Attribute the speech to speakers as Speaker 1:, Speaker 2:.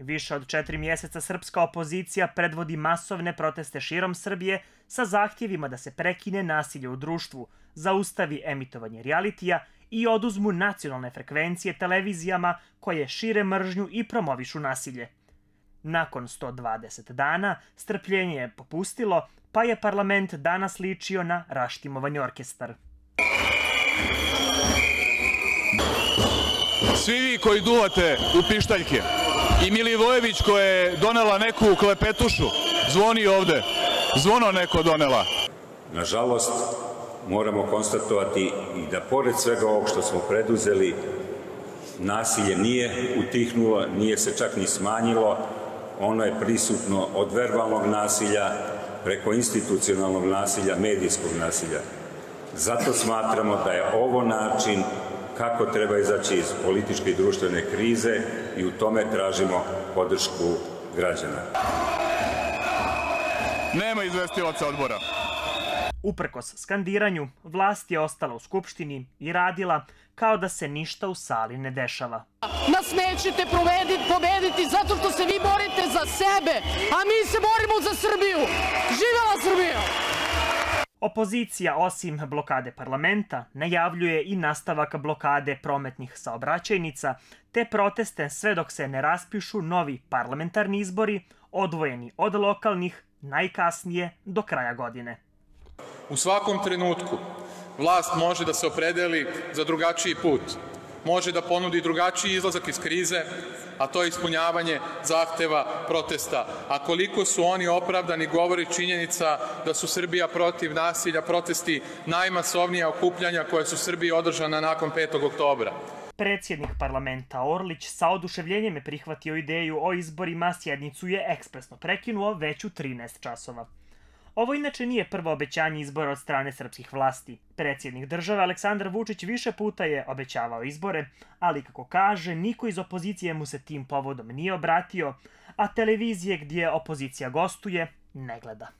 Speaker 1: Više od četiri mjeseca srpska opozicija predvodi masovne proteste širom Srbije sa zahtjevima da se prekine nasilje u društvu, zaustavi emitovanje realitija i oduzmu nacionalne frekvencije televizijama koje šire mržnju i promovišu nasilje. Nakon 120 dana strpljenje je popustilo, pa je parlament danas ličio na raštimovan orkestar.
Speaker 2: Svi vi koji duvate u pištaljke i Milivojević koja je donela neku klepetušu, zvoni ovde, zvono neko donela.
Speaker 3: Nažalost, moramo konstatovati i da pored svega ovog što smo preduzeli, nasilje nije utihnulo, nije se čak ni smanjilo, ono je prisutno od verbalnog nasilja preko institucionalnog nasilja, medijskog nasilja. Zato smatramo da je ovo način kako treba izaći iz političke i društvene krize i u tome tražimo podršku građana.
Speaker 2: Nema izvestilaca odbora.
Speaker 1: Uprkos skandiranju, vlast je ostala u Skupštini i radila kao da se ništa u sali ne dešava.
Speaker 4: Nas nećete pobediti, pobediti zato što se vi borite za sebe, a mi se borimo za Srbiju. Živela Srbija!
Speaker 1: Opozicija, osim blokade parlamenta, najavljuje i nastavak blokade prometnih saobraćajnica, te proteste sve dok se ne raspišu novi parlamentarni izbori, odvojeni od lokalnih, najkasnije do kraja godine.
Speaker 5: U svakom trenutku vlast može da se opredeli za drugačiji put, može da ponudi drugačiji izlazak iz krize, a to je ispunjavanje zahteva protesta. A koliko su oni opravdani govori činjenica da su Srbija protiv nasilja protesti najmasovnija okupljanja koja su Srbiji održana nakon 5. oktobra.
Speaker 1: Predsjednik parlamenta Orlić sa oduševljenjem je prihvatio ideju o izborima, sjednicu je ekspresno prekinuo već u 13 časova. Ovo inače nije prvo obećanje izbora od strane srpskih vlasti. Predsjednik države Aleksandar Vučić više puta je obećavao izbore, ali kako kaže, niko iz opozicije mu se tim povodom nije obratio, a televizije gdje opozicija gostuje ne gleda.